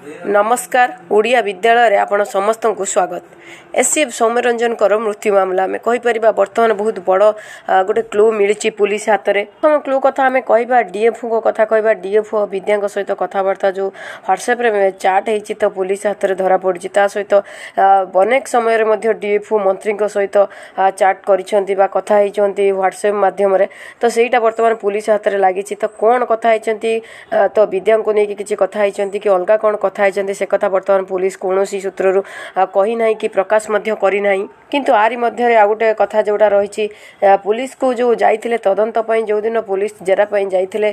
ନମସ୍କାର ଓଡ଼ିଆ ବିଦ୍ୟାଳୟରେ ଆପଣ ସମସ୍ତଙ୍କୁ ସ୍ୱାଗତ। ଏସ୍ସିଏଫ୍ ସୌମ୍ୟରଞ୍ଜନଙ୍କର ମୃତ୍ୟୁ ମାମଲା। ଆମେ କହିପାରିବା ବର୍ତ୍ତମାନ ବହୁତ ବଡ଼ ଗୋଟେ କ୍ଲୁ ମିଳିଛି ପୁଲିସ ହାତରେ। ପ୍ରଥମ କ୍ଲୁ କଥା ଆମେ କହିବା ଡିଏଫ୍ଓଙ୍କ କଥା କହିବା ଡିଏଫ୍ଓ ବିଦ୍ୟାଙ୍କ ସହିତ କଥାବାର୍ତ୍ତା ଯେଉଁ ହ୍ୱାଟ୍ସଆପ୍ରେ ଚାଟ୍ ହେଇଛି ତ ପୁଲିସ ହାତରେ ଧରା ପଡ଼ିଛି। ତା ସହିତ ଅନେକ ସମୟରେ ମଧ୍ୟ ଡିଏଫ୍ଓ ମନ୍ତ୍ରୀଙ୍କ ସହିତ ଚାଟ୍ କରିଛନ୍ତି ବା କଥା ହେଇଛନ୍ତି ହ୍ୱାଟ୍ସଆପ୍ ମାଧ୍ୟମରେ। ତ ସେଇଟା ବର୍ତ୍ତମାନ ପୁଲିସ ହାତରେ ଲାଗିଛି। ତ କ'ଣ କଥା ହେଇଛନ୍ତି? ତ ବିଦ୍ୟାଙ୍କୁ ନେଇକି କିଛି କଥା ହେଇଛନ୍ତି କି ଅଲଗା କ'ଣ କଥା ହେଇଛନ୍ତି ସେ କଥା ବର୍ତ୍ତମାନ ପୁଲିସ କୌଣସି ସୂତ୍ରରୁ କହିନାହିଁ କି ପ୍ରକାଶ ମଧ୍ୟ କରିନାହିଁ। କିନ୍ତୁ ଆରି ମଧ୍ୟରେ ଆଉ ଗୋଟେ କଥା ଯେଉଁଟା ରହିଛି ପୁଲିସକୁ ଯେଉଁ ଯାଇଥିଲେ ତଦନ୍ତ ପାଇଁ ଯେଉଁଦିନ ପୁଲିସ ଜେରା ପାଇଁ ଯାଇଥିଲେ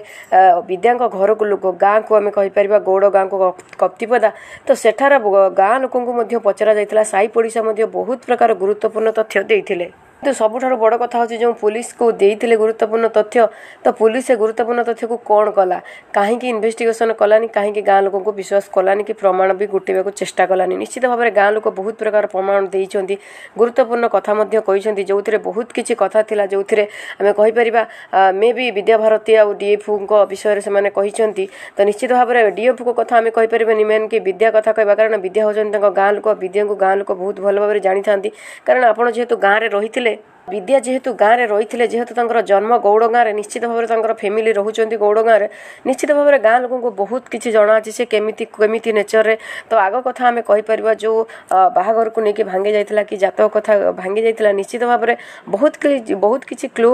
ବିଦ୍ୟାଙ୍କ ଘରକୁ ଲୋକ ଗାଁକୁ ଆମେ କହିପାରିବା ଗୌଡ଼ ଗାଁକୁ କପ୍ତିପଦା ତ ସେଠାର ଗାଁ ଲୋକଙ୍କୁ ମଧ୍ୟ ପଚରା ଯାଇଥିଲା। ସାହି ପଡ଼ିଶା ମଧ୍ୟ ବହୁତ ପ୍ରକାର ଗୁରୁତ୍ୱପୂର୍ଣ୍ଣ ତଥ୍ୟ ଦେଇଥିଲେ। କିନ୍ତୁ ସବୁଠାରୁ ବଡ଼ କଥା ହେଉଛି ଯେଉଁ ପୁଲିସକୁ ଦେଇଥିଲେ ଗୁରୁତ୍ୱପୂର୍ଣ୍ଣ ତଥ୍ୟ ତ ପୁଲିସ ସେ ଗୁରୁତ୍ୱପୂର୍ଣ୍ଣ ତଥ୍ୟକୁ କ'ଣ କଲା? କାହିଁକି ଇନଭେଷ୍ଟିଗେସନ୍ କଲାନି? କାହିଁକି ଗାଁ ଲୋକଙ୍କୁ ବିଶ୍ୱାସ କଲାନି କି ପ୍ରମାଣ ବି ଗୋଟିବାକୁ ଚେଷ୍ଟା କଲାନି? ନିଶ୍ଚିତ ଭାବରେ ଗାଁ ଲୋକ ବହୁତ ପ୍ରକାର ପ୍ରମାଣ ଦେଇଛନ୍ତି। ଗୁରୁତ୍ୱପୂର୍ଣ୍ଣ କଥା ମଧ୍ୟ କହିଛନ୍ତି। ଯେଉଁଥିରେ ବହୁତ କିଛି କଥା ଥିଲା ଯେଉଁଥିରେ ଆମେ କହିପାରିବା ମେ ବି ବିଦ୍ୟାଭାରତୀ ଆଉ ଡିଏଫ୍ଓଙ୍କ ବିଷୟରେ ସେମାନେ କହିଛନ୍ତି। ତ ନିଶ୍ଚିତ ଭାବରେ ଡିଏଫ୍ଓଙ୍କ କଥା ଆମେ କହିପାରିବାନି। ମେନ୍ କି ବିଦ୍ୟା କଥା କହିବା କାରଣ ବିଦ୍ୟା ହେଉଛନ୍ତି ତାଙ୍କ ଗାଁ ଲୋକ। ବିଦ୍ୟାଙ୍କୁ ଗାଁ ଲୋକ ବହୁତ ଭଲ ଭାବରେ ଜାଣିଥାନ୍ତି। କାରଣ ଆପଣ ଯେହେତୁ ଗାଁରେ ରହିଥିଲେ ବିଦ୍ୟା ଯେହେତୁ ଗାଁରେ ରହିଥିଲେ ଯେହେତୁ ତାଙ୍କର ଜନ୍ମ ଗୌଡ଼ ଗାଁରେ ନିଶ୍ଚିତ ଭାବରେ ତାଙ୍କର ଫ୍ୟାମିଲି ରହୁଛନ୍ତି ଗୌଡ଼ ଗାଁରେ ନିଶ୍ଚିତ ଭାବରେ ଗାଁ ଲୋକଙ୍କୁ ବହୁତ କିଛି ଜଣାଅଛି ସେ କେମିତି କେମିତି ନେଚରରେ ତ ଆଗ କଥା ଆମେ କହିପାରିବା ଯେଉଁ ଅ, ବାହାଘରକୁ ନେଇକି ଭାଙ୍ଗି ଯାଇଥିଲା କି ଜାତକ କଥା ଭାଙ୍ଗି ଯାଇଥିଲା ନିଶ୍ଚିତ ଭାବରେ ବହୁତ କି- ବହୁତ କିଛି କ୍ଲୁ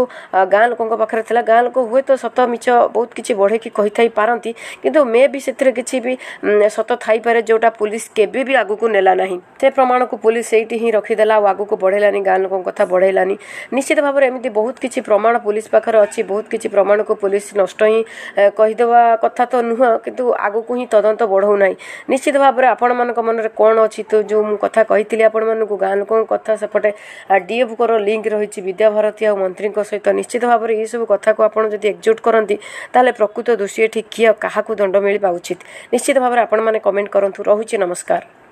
ଗାଁ ଲୋକଙ୍କ ପାଖରେ ଥିଲା। ଗାଁ ଲୋକ ହୁଏତ ସତ ମିଛ ବହୁତ କିଛି ବଢ଼େଇକି କହିଥାଇ ପାରନ୍ତି କିନ୍ତୁ ମେ ବି ସେଥିରେ କିଛି ବି ଉଁ, ସତ ଥାଇପାରେ ଯେଉଁଟା ପୁଲିସ କେବେ ବି ଆଗକୁ ନେଲା ନାହିଁ। ସେ ପ୍ରମାଣକୁ ପୁଲିସ ସେଇଠି ହିଁ ରଖିଦେଲା ଆଉ ଆଗକୁ ବଢ଼େଇଲାନି ଗାଁ ଲୋକଙ୍କ କଥା ବଢ଼େଇଲାନି। ନିଶ୍ଚିତ ଭାବରେ ଏମିତି ବହୁତ କିଛି ପ୍ରମାଣ ପୁଲିସ ପାଖରେ ଅଛି ବହୁତ କିଛି ପ୍ରମାଣକୁ ପୁଲିସ ନଷ୍ଟ ହିଁ କହିଦେବା କଥା ତ ନୁହଁ କିନ୍ତୁ ଆଗକୁ ହିଁ ତଦନ୍ତ ବଢ଼ଉନାହିଁ। ନିଶ୍ଚିତ ଭାବରେ ଆପଣମାନଙ୍କ ମନରେ କ'ଣ ଅଛି? ତ ଯେଉଁ ମୁଁ କଥା କହିଥିଲି ଆପଣମାନଙ୍କୁ ଗାଁ ଲୋକଙ୍କ କଥା ସେପଟେ ଡିଏଫ୍ଙ୍କର ଲିଙ୍କ ରହିଛି ବିଦ୍ୟାଭାରତୀ ଆଉ ମନ୍ତ୍ରୀଙ୍କ ସହିତ। ନିଶ୍ଚିତ ଭାବରେ ଏହିସବୁ କଥାକୁ ଆପଣ ଯଦି ଏକଜୁଟ କରନ୍ତି ତାହେଲେ ପ୍ରକୃତ ଦୋଷୀ ଏଠି କିଏ କାହାକୁ ଦଣ୍ଡ ମିଳିବା ଉଚିତ? ନିଶ୍ଚିତ ଭାବରେ ଆପଣମାନେ କମେଣ୍ଟ କରନ୍ତୁ। ରହୁଛି ନମସ୍କାର।